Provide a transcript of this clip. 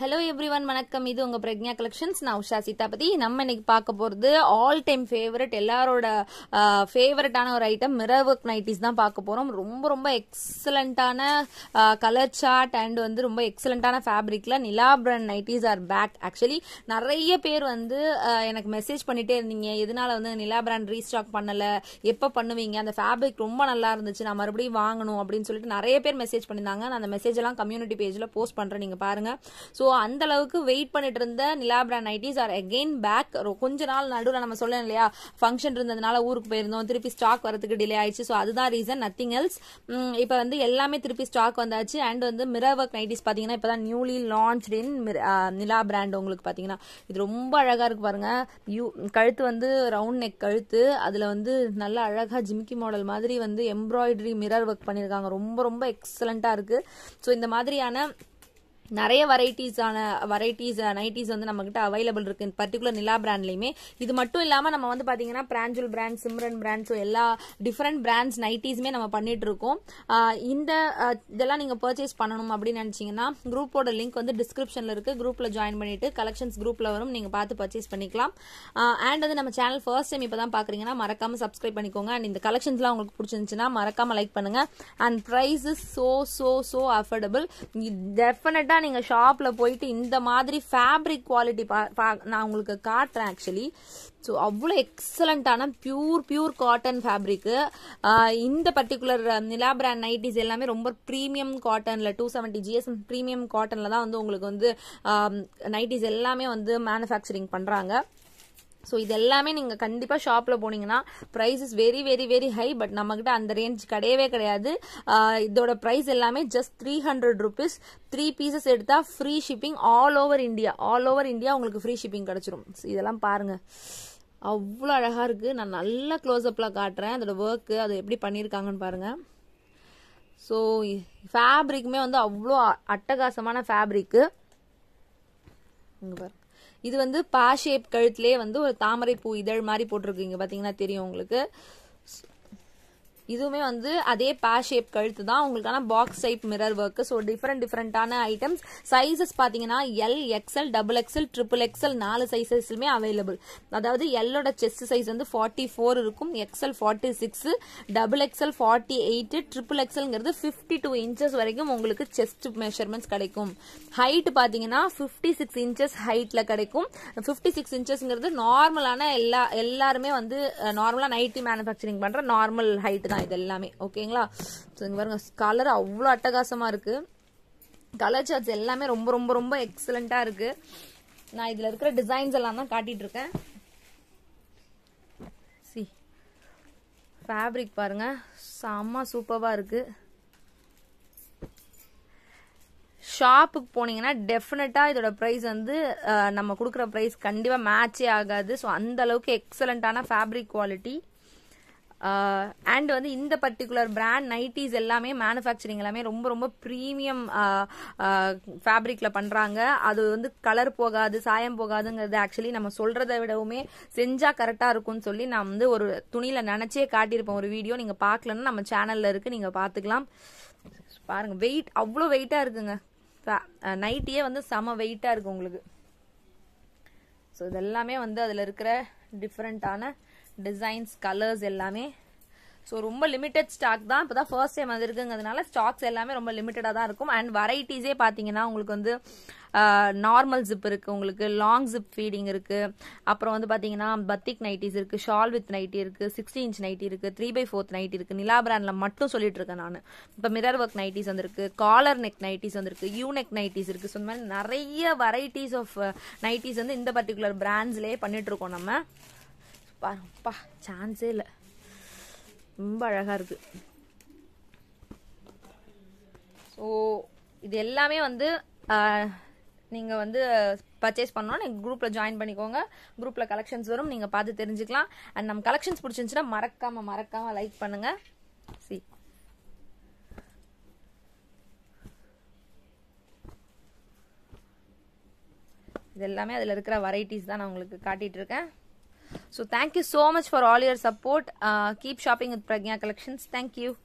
Hello every one வணக்கம். இது உங்கள் பிரக்ஞா கலெக்ஷன்ஸ் நான் உஷா சீதாபதி. நம்ம இன்னைக்கு பார்க்க போகிறது ஆல் டைம் ஃபேவரட் எல்லாரோட ஃபேவரட்டான ஒரு ஐட்டம் மிரர் ஒர்க் நைட்டிஸ் தான் பார்க்க போகிறோம் ரொம்ப ரொம்ப எக்ஸலண்ட்டான கலர் சார்ட் அண்ட் வந்து ரொம்ப எக்ஸலண்ட்டான ஃபேப்ரிக்கில் Nila brand nighties are back actually நிறைய பேர் வந்து எனக்கு மெசேஜ் பண்ணிட்டே இருந்தீங்க. எதனால வந்து நிலா பிராண்ட் ரீஸ்டாக் பண்ணலை? எப்போ பண்ணுவீங்க? அந்த ஃபேப்ரிக் ரொம்ப நல்லா இருந்துச்சு. நான் மறுபடியும் வாங்கணும் அப்படின்னு சொல்லிட்டு நிறைய பேர் மெசேஜ் பண்ணியிருந்தாங்க. நான் அந்த மெசேஜ் எல்லாம் கம்யூனிட்டி பேஜில் போஸ்ட் பண்ணுறேன் நீங்கள் பாருங்கள் ஸோ அந்த அளவுக்கு வெயிட் பண்ணிட்டு இருந்த Nila brand nighties are again back கொஞ்ச நாள் நடுவில் நம்ம சொல்லணும் இல்லையா? ஃபங்க்ஷன் இருந்ததுனால ஊருக்கு போயிருந்தோம். திருப்பி ஸ்டாக் வரதுக்கு டிலே ஆயிடுச்சு. ஸோ அதுதான் ரீசன் நத்திங் எல்ஸ் இப்போ வந்து எல்லாமே திருப்பி ஸ்டாக் வந்தாச்சு. அண்ட் வந்து மிரர் ஒர்க் நைட்டிஸ் பார்த்தீங்கன்னா இப்போ தான் newly launch in Nila brand உங்களுக்கு பார்த்தீங்கன்னா இது ரொம்ப அழகாக இருக்கு பாருங்க. யூ கழுத்து வந்து ரவுண்ட் நெக் கழுத்து. அதில் வந்து நல்ல அழகாக ஜிமிக்கி மாடல் மாதிரி வந்து எம்ப்ராய்டரி மிரர் ஒர்க் பண்ணியிருக்காங்க ரொம்ப ரொம்ப எக்ஸலண்ட்டாக இருக்குது ஸோ இந்த மாதிரியான நிறைய வெரைட்டிஸான வெரைட்டிஸ் நைட்டிஸ் வந்து நம்மக்கிட்ட அவைலபிள் இருக்கு. பர்டிகுலர் நிலா பிராண்ட்லையுமே இது மட்டும் இல்லாமல் நம்ம வந்து பார்த்தீங்கன்னா பிராஞ்சுல் பிராண்ட் சிம்ரன் பிராண்ட் ஸோ எல்லா டிஃப்ரெண்ட் பிராண்ட்ஸ் நைட்டிஸுமே நம்ம பண்ணிட்டு இருக்கோம். இந்த இதெல்லாம் நீங்கள் பர்ச்சேஸ் பண்ணணும் அப்படின்னு நினச்சிங்கன்னா குரூப்போட லிங்க் வந்து டிஸ்கிரிப்ஷனில் இருக்கு. குரூப்பில் ஜாயின் பண்ணிட்டு கலெக்ஷன்ஸ் குரூப்பில் வரும். நீங்கள் பார்த்து பர்ச்சேஸ் பண்ணிக்கலாம். அண்ட் வந்து நம்ம சேனல் ஃபர்ஸ்ட் டைம் இப்போ தான் பார்க்குறீங்கன்னா மறக்காம சப்ஸ்கிரைப் பண்ணிக்கோங்க. அண்ட் இந்த கலெக்ஷன்ஸ்லாம் உங்களுக்கு பிடிச்சிருந்துச்சுன்னா மறக்காம லைக் பண்ணுங்கள் and price is so so so affordable டெஃபினட்டா நீங்கள் ஷாப்பில் போயிட்டு இந்த மாதிரி ஃபேப்ரிக் குவாலிட்டி பா பா நான் உங்களுக்கு காட்டுறேன் ஆக்சுவலி ஸோ அவ்வளோ எக்ஸலண்ட்டான பியூர் பியூர் காட்டன் ஃபேப்ரிக்கு இந்த பர்டிகுலர் நிலா பிராண்ட் நைட்டிஸ் எல்லாமே ரொம்ப ப்ரீமியம் காட்டனில் டூ செவன்ட்டி ஜிஎஸ்எம் ப்ரீமியம் காட்டனில் தான் வந்து உங்களுக்கு வந்து நைட்டிஸ் எல்லாமே வந்து மேனுஃபேக்சரிங் பண்ணுறாங்க ஸோ இது எல்லாமே நீங்கள் கண்டிப்பாக ஷாப்பில் போனீங்கன்னா price is very very very high but நம்மக்கிட்ட அந்த ரேஞ்ச் கிடையவே கிடையாது. இதோட ப்ரைஸ் எல்லாமே just three hundred rupees three pieces எடுத்தால் free shipping all over India all over India உங்களுக்கு ஃப்ரீ ஷிப்பிங் கிடச்சிரும். இதெல்லாம் பாருங்கள் அவ்வளோ அழகாக இருக்குது நான் நல்லா க்ளோஸ்அப்பில் காட்டுறேன். அதோட ஒர்க்கு அதை எப்படி பண்ணியிருக்காங்கன்னு பாருங்கள் ஸோ ஃபேப்ரிக்குமே வந்து அவ்வளோ அட்டகாசமான ஃபேப்ரிக்கு இங்கே பாருங்க. இது வந்து பா ஷேப் கழுத்துலேயே வந்து ஒரு தாமரை பூ இதழ் மாதிரி போட்டிருக்கீங்க பார்த்தீங்கன்னா தெரியும் உங்களுக்கு. இதுவுமே வந்து அதே பா ஷேப் கழுத்து தான் உங்களுக்கான box type mirror work so different டிஃப்ரெண்டான ஐட்டம்ஸ் சைஸஸ் பார்த்தீங்கன்னா L XL double XL triple XL நாலு சைஸஸ்லுமே அவைலபிள் அதாவது எல்லோட செஸ்ட் சைஸ் வந்து ஃபார்ட்டி ஃபோர் இருக்கும். XL forty six double XL forty eight triple எக்ஸ்எல்ங்கிறது fifty two inches வரைக்கும் உங்களுக்கு செஸ்ட் மெஷர்மெண்ட்ஸ் கிடைக்கும். ஹைட் பார்த்தீங்கன்னா ஃபிஃப்டி சிக்ஸ் இன்ச்சஸ் ஹைட்ல கிடைக்கும். ஃபிஃப்டி சிக்ஸ் இன்ச்சஸ்ங்கிறது நார்மலான எல்லா எல்லாருமே வந்து நார்மலாக நைட்டி மேனுஃபேக்சரிங் பண்ணுற நார்மல் ஹைட் தான். இது எல்லாமே ஓகேங்களா? ஸோ இங்க பாருங்க கலர் அவ்வளோ அட்டகாசமா இருக்கு. கலர் சார்ட்ஸ் எல்லாமே ரொம்ப ரொம்ப ரொம்ப எக்ஸலண்டா இருக்கு. நான் இதுல இருக்கிற டிசைன்ஸ் எல்லாம் தான் காட்டிட்டு இருக்கேன். சி ஃபேப்ரிக் பாருங்க செம்ம சூப்பரா இருக்கு. ஷாப்புக்கு போனீங்கன்னா டெஃபினட்டாக இதோட ப்ரைஸ் வந்து நம்ம கொடுக்குற ப்ரைஸ் கண்டிப்பாக மேட்சே ஆகாது. ஸோ அந்த அளவுக்கு எக்ஸலண்ட்டான ஃபேப்ரிக் குவாலிட்டி Uh, அண்ட் வந்து இந்த பர்டிகுலர் பிராண்ட் நைட்டிஸ் எல்லாமே மேனுஃபேக்சரிங் எல்லாமே ரொம்ப ரொம்ப ப்ரீமியம் ஃபேப்ரிக்ல uh, uh, பண்றாங்க. அது வந்து கலர் போகாது சாயம் போகாதுங்கிறது ஆக்சுவலி நம்ம சொல்றதை விடவுமே செஞ்சா கரெக்டா இருக்கும்னு சொல்லி நான் வந்து ஒரு துணியில நினைச்சே காட்டியிருப்பேன். ஒரு வீடியோ நீங்க பார்க்கலன்னா நம்ம சேனல்ல இருக்கு நீங்க பாத்துக்கலாம் பாருங்க வெயிட் அவ்வளோ வெயிட்டா இருக்குங்க. நைட்டியே வந்து செம வெயிட்டா இருக்கு உங்களுக்கு. ஸோ இதெல்லாமே வந்து அதில் இருக்கிற டிஃப்ரெண்ட்டான டிசைன்ஸ் கலர்ஸ் எல்லாமே. ஸோ ரொம்ப லிமிட்டட் ஸ்டாக் தான். இப்போ தான் ஃபர்ஸ்ட் டைம் வந்துருக்குங்கிறதுனால ஸ்டாக்ஸ் எல்லாமே ரொம்ப லிமிட்டடாக தான் இருக்கும். அண்ட் வெரைட்டிஸே பார்த்தீங்கன்னா உங்களுக்கு வந்து நார்மல் ஜிப் இருக்குது உங்களுக்கு லாங் ஜிப் ஃபீடிங் இருக்குது அப்புறம் வந்து பார்த்தீங்கன்னா பத்திக் நைட்டிஸ் இருக்குது ஷால் வித் நைட்டி இருக்குது சிக்ஸ்டி இன்ச் நைட்டி இருக்குது த்ரீ பை ஃபோர்த் நைட்டி இருக்குது நிலா பிராண்டில் மட்டும் சொல்லிட்டு இருக்கேன் நான். இப்போ மிரர் ஒர்க் நைட்டிஸ் வந்திருக்கு காலர் நெக் நைட்டிஸ் வந்திருக்கு யூ நெக் நைட்டிஸ் இருக்குது ஸோ இந்த மாதிரி நிறைய வெரைட்டிஸ் ஆஃப் நைட்டிஸ் வந்து இந்த பர்டிகுலர் பிராண்ட்ஸ்லேயே பண்ணிட்டு இருக்கோம் நம்ம. பாருப்பா சான்ஸே இல்லை. ரொம்ப அழகாக இருக்கு. ஸோ இது எல்லாமே வந்து நீங்கள் வந்து பர்ச்சேஸ் பண்ணணும். நீங்கள் குரூப்பில் ஜாயின் பண்ணிக்கோங்க. குரூப்பில் கலெக்ஷன்ஸ் வரும். நீங்கள் பார்த்து தெரிஞ்சுக்கலாம். அண்ட் நம்ம கலெக்ஷன்ஸ் பிடிச்சிருந்துச்சுன்னா மறக்காமல் மறக்காமல் லைக் பண்ணுங்க. சி இது எல்லாமே அதில் இருக்கிற வெரைட்டிஸ் தான் நான் உங்களுக்கு காட்டிகிட்ருக்கேன் இருக்கேன். So thank you so much for all your support. Uh, keep shopping with Pragya Collections. Thank you.